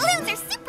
Balloons are super